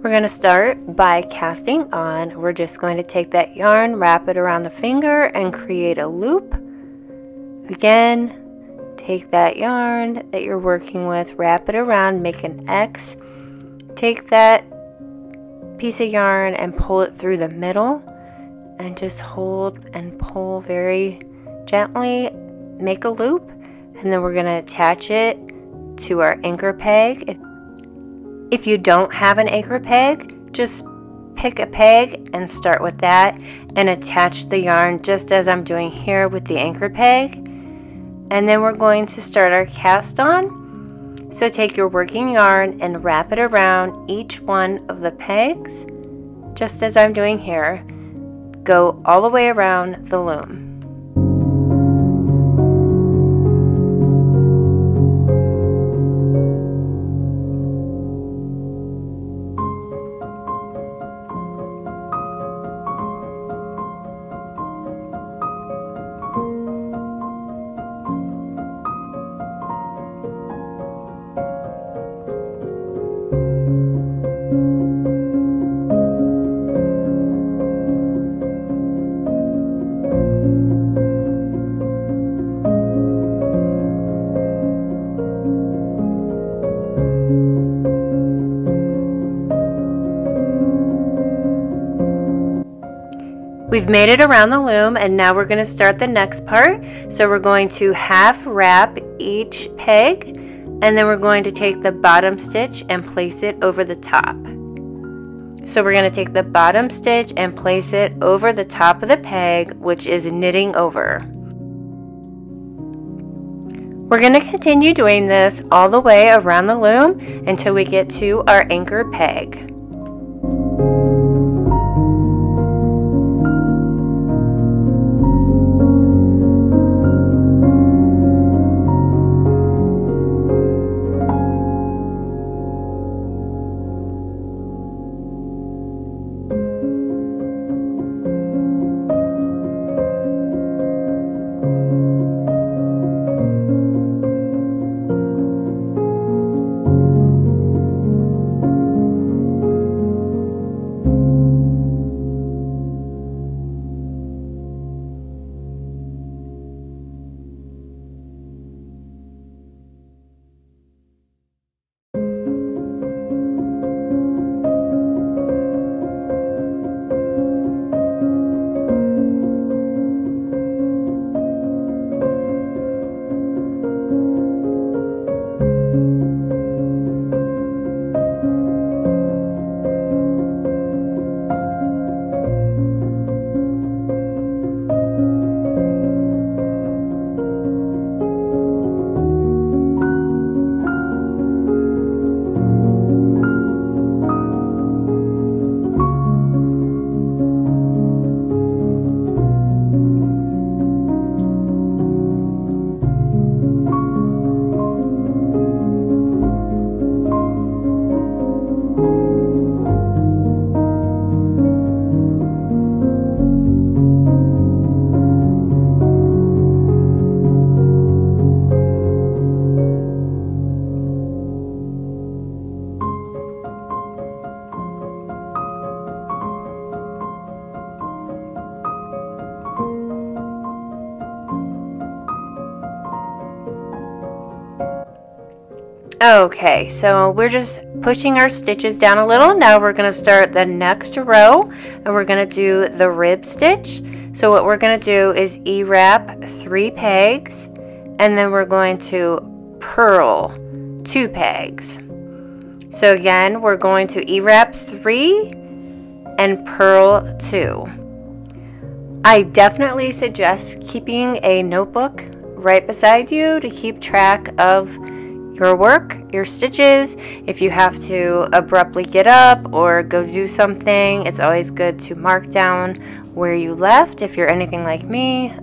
We're going to start by casting on. We're just going to take that yarn, wrap it around the finger, and create a loop. Again, take that yarn that you're working with, wrap it around, make an X. Take that piece of yarn and pull it through the middle and just hold and pull very gently. Make a loop and then we're going to attach it to our anchor peg. If if you don't have an anchor peg, just pick a peg and start with that and attach the yarn just as I'm doing here with the anchor peg. And then we're going to start our cast on. So take your working yarn and wrap it around each one of the pegs, just as I'm doing here. Go all the way around the loom. We've made it around the loom and now we're going to start the next part. So we're going to half wrap each peg and then we're going to take the bottom stitch and place it over the top. So we're going to take the bottom stitch and place it over the top of the peg which is knitting over. We're going to continue doing this all the way around the loom until we get to our anchor peg. Okay, so we're just pushing our stitches down a little. Now we're going to start the next row and we're going to do the rib stitch. So what we're going to do is E-wrap three pegs and then we're going to purl two pegs. So again, we're going to E-wrap three and purl two. I definitely suggest keeping a notebook right beside you to keep track of your work, your stitches. If you have to abruptly get up or go do something, it's always good to mark down where you left. If you're anything like me,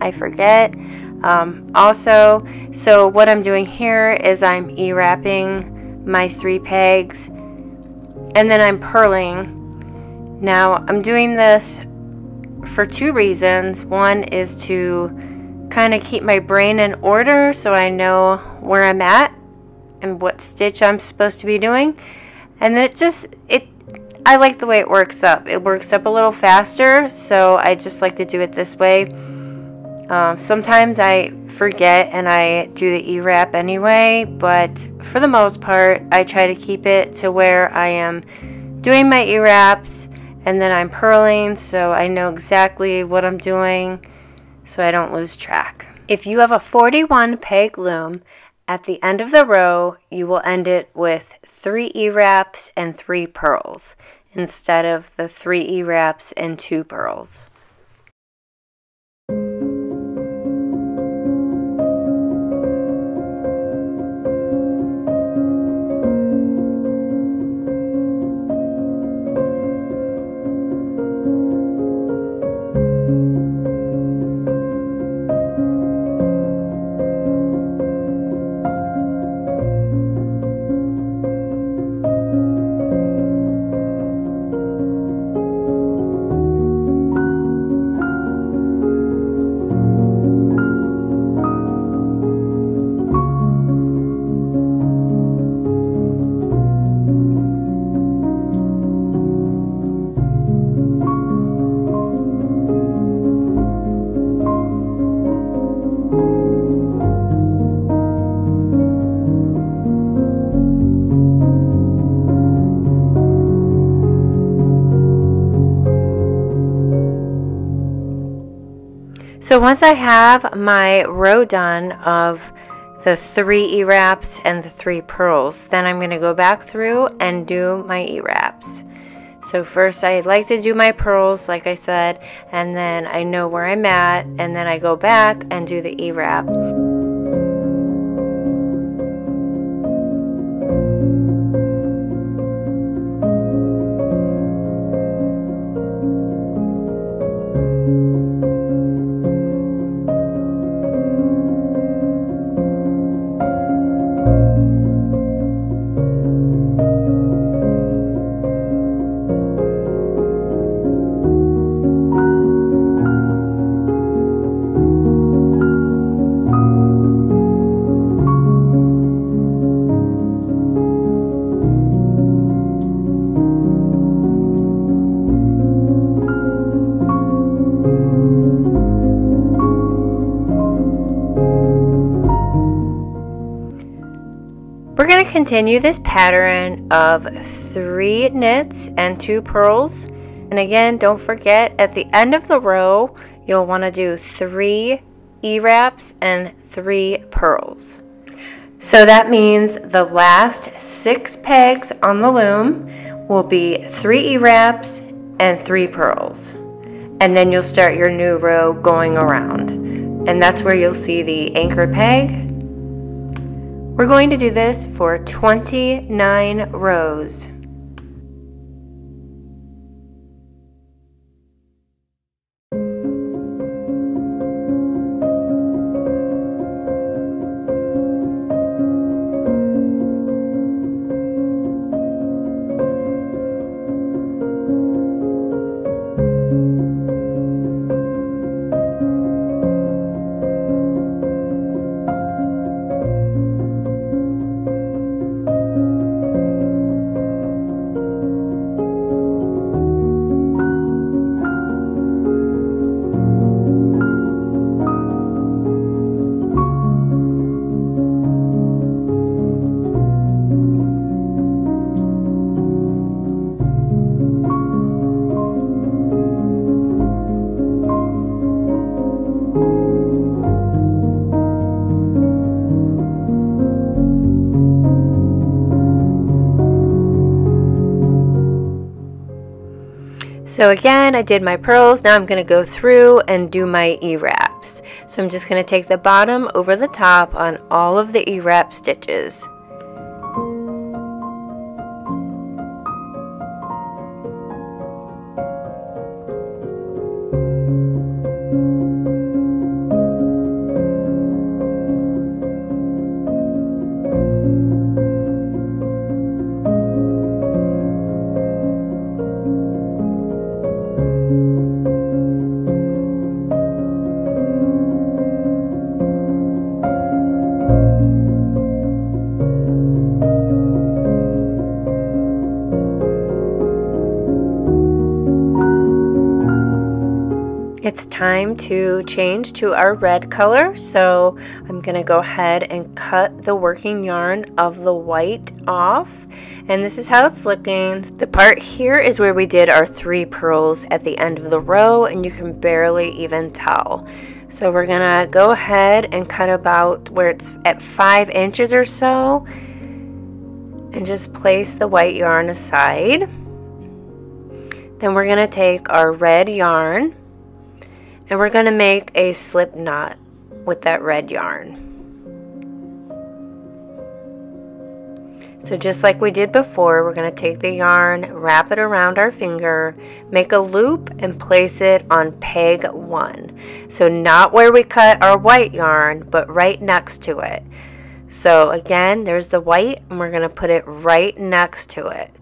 I forget. Um, also, so what I'm doing here is I'm e-wrapping my three pegs and then I'm purling. Now, I'm doing this for two reasons. One is to kind of keep my brain in order so I know where I'm at and what stitch I'm supposed to be doing. And then it just, it I like the way it works up. It works up a little faster, so I just like to do it this way. Um, sometimes I forget and I do the E-wrap anyway, but for the most part, I try to keep it to where I am doing my E-wraps and then I'm purling so I know exactly what I'm doing so I don't lose track. If you have a 41 peg loom, at the end of the row, you will end it with three E-wraps and three purls instead of the three E-wraps and two purls. So once I have my row done of the three E-wraps and the three purls, then I'm going to go back through and do my E-wraps. So first I like to do my purls, like I said, and then I know where I'm at, and then I go back and do the E-wrap. Continue this pattern of three knits and two purls. And again, don't forget at the end of the row, you'll want to do three E-wraps and three purls. So that means the last six pegs on the loom will be three E-wraps and three purls. And then you'll start your new row going around. And that's where you'll see the anchor peg we're going to do this for 29 rows. So again, I did my purls. Now I'm going to go through and do my E-wraps. So I'm just going to take the bottom over the top on all of the E-wrap stitches. It's time to change to our red color, so I'm going to go ahead and cut the working yarn of the white off. And this is how it's looking. The part here is where we did our three purls at the end of the row, and you can barely even tell. So we're going to go ahead and cut about where it's at five inches or so, and just place the white yarn aside. Then we're going to take our red yarn and we're going to make a slip knot with that red yarn. So just like we did before, we're going to take the yarn, wrap it around our finger, make a loop and place it on peg 1. So not where we cut our white yarn, but right next to it. So again, there's the white and we're going to put it right next to it.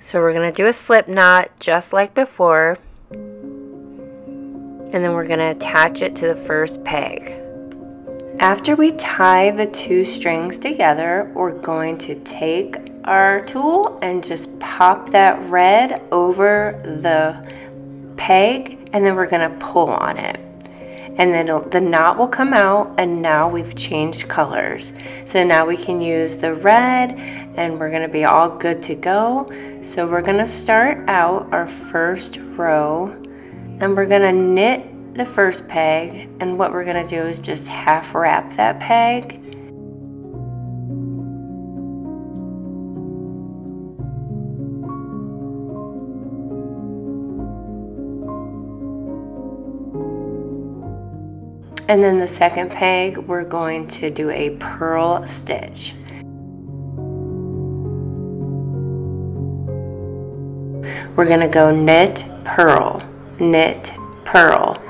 So we're going to do a slip knot just like before and then we're going to attach it to the first peg. After we tie the two strings together, we're going to take our tool and just pop that red over the peg and then we're going to pull on it. And then the knot will come out and now we've changed colors. So now we can use the red and we're going to be all good to go. So we're going to start out our first row and we're going to knit the first peg and what we're going to do is just half wrap that peg. And then the second peg we're going to do a purl stitch. We're going to go knit purl knit, purl,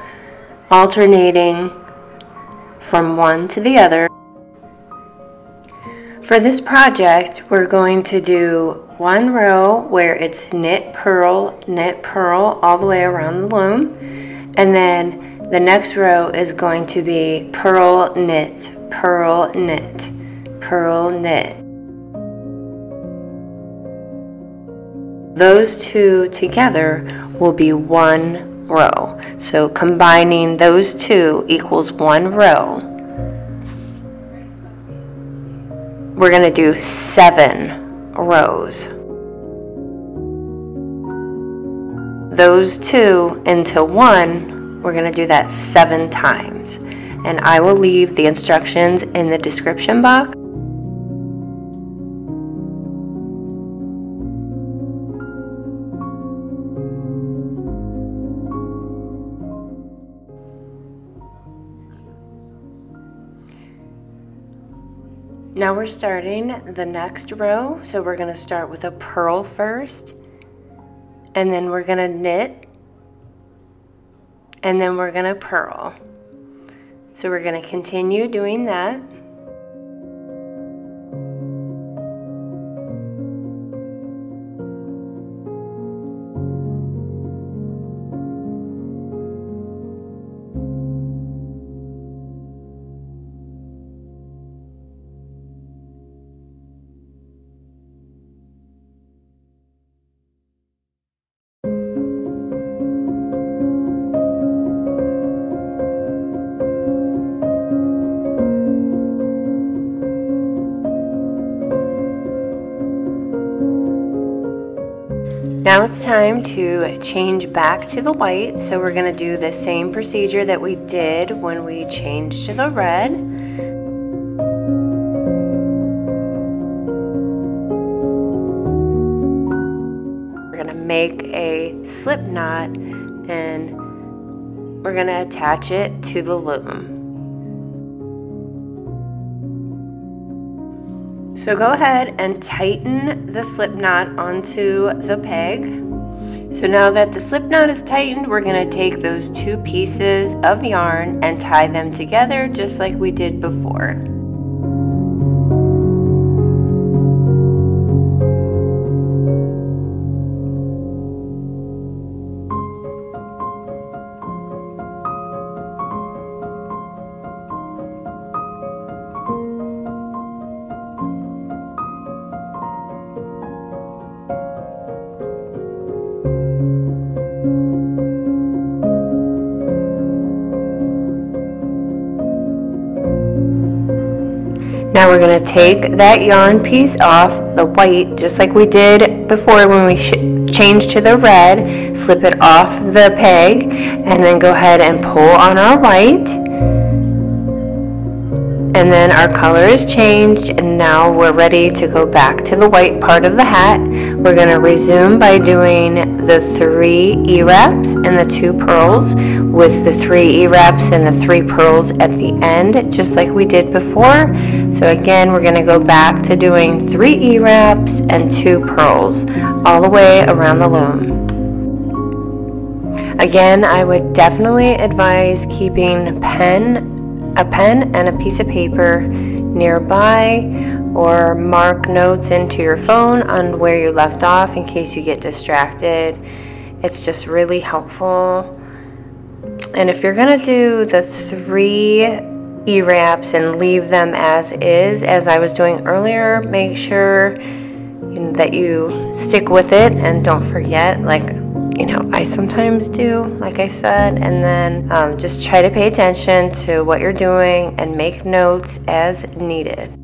alternating from one to the other. For this project, we're going to do one row where it's knit, purl, knit, purl all the way around the loom. And then the next row is going to be purl, knit, purl, knit, purl, knit. Those two together will be one row. So combining those two equals one row. We're going to do seven rows. Those two into one, we're going to do that seven times. And I will leave the instructions in the description box. Now we're starting the next row. So we're going to start with a purl first. And then we're going to knit. And then we're going to purl. So we're going to continue doing that. Now it's time to change back to the white. So we're going to do the same procedure that we did when we changed to the red. We're going to make a slip knot and we're going to attach it to the loom. So go ahead and tighten the slip knot onto the peg. So now that the slip knot is tightened, we're going to take those two pieces of yarn and tie them together just like we did before. We're going to take that yarn piece off, the white, just like we did before when we changed to the red. Slip it off the peg and then go ahead and pull on our white and then our color is changed and now we're ready to go back to the white part of the hat. We're going to resume by doing the three E-wraps and the two purls with the three E-wraps and the three purls at the end just like we did before. So again we're going to go back to doing three E-wraps and two purls all the way around the loom. Again, I would definitely advise keeping pen a pen and a piece of paper nearby or mark notes into your phone on where you left off in case you get distracted. It's just really helpful. And if you're going to do the three E-wraps and leave them as is, as I was doing earlier, make sure that you stick with it and don't forget. Like you know, I sometimes do, like I said, and then um, just try to pay attention to what you're doing and make notes as needed.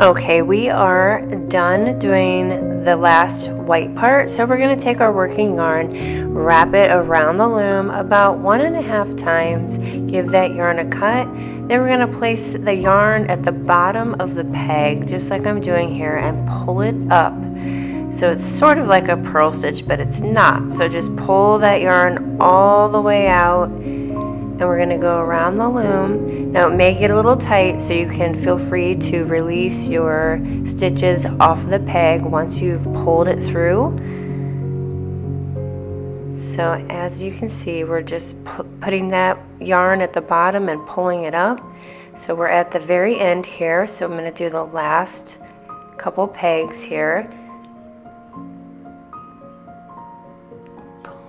Okay, we are done doing the last white part. So we're going to take our working yarn, wrap it around the loom about one and a half times, give that yarn a cut. Then we're going to place the yarn at the bottom of the peg, just like I'm doing here, and pull it up. So it's sort of like a purl stitch, but it's not. So just pull that yarn all the way out and we're going to go around the loom. Now make it a little tight so you can feel free to release your stitches off the peg once you've pulled it through. So as you can see we're just pu putting that yarn at the bottom and pulling it up. So we're at the very end here so I'm going to do the last couple pegs here.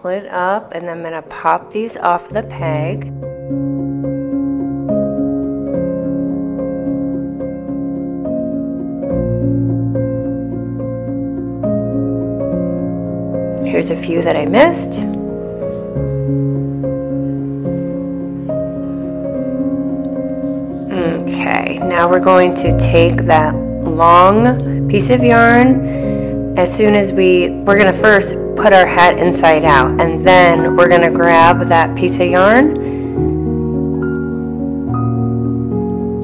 Pull it up and I'm going to pop these off the peg. Here's a few that I missed. Okay, now we're going to take that long piece of yarn as soon as we, we're going to first put our hat inside out and then we're going to grab that piece of yarn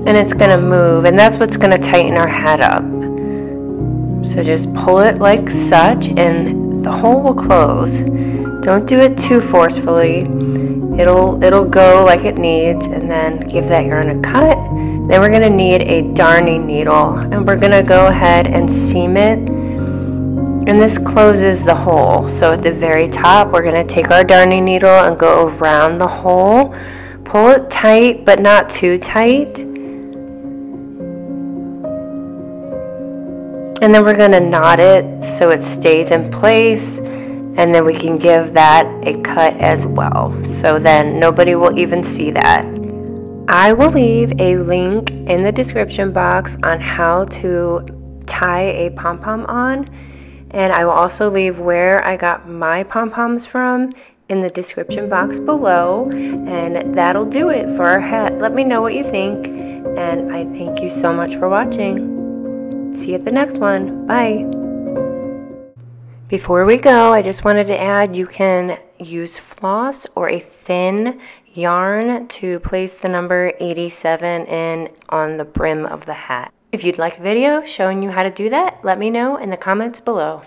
and it's going to move and that's what's going to tighten our hat up. So just pull it like such and the hole will close. Don't do it too forcefully. It'll it'll go like it needs and then give that yarn a cut. Then we're going to need a darning needle and we're going to go ahead and seam it and this closes the hole. So at the very top, we're going to take our darning needle and go around the hole. Pull it tight, but not too tight. And then we're going to knot it so it stays in place. And then we can give that a cut as well. So then nobody will even see that. I will leave a link in the description box on how to tie a pom-pom on. And I will also leave where I got my pom-poms from in the description box below. And that'll do it for our hat. Let me know what you think. And I thank you so much for watching. See you at the next one. Bye. Before we go, I just wanted to add you can use floss or a thin yarn to place the number 87 in on the brim of the hat. If you'd like a video showing you how to do that, let me know in the comments below.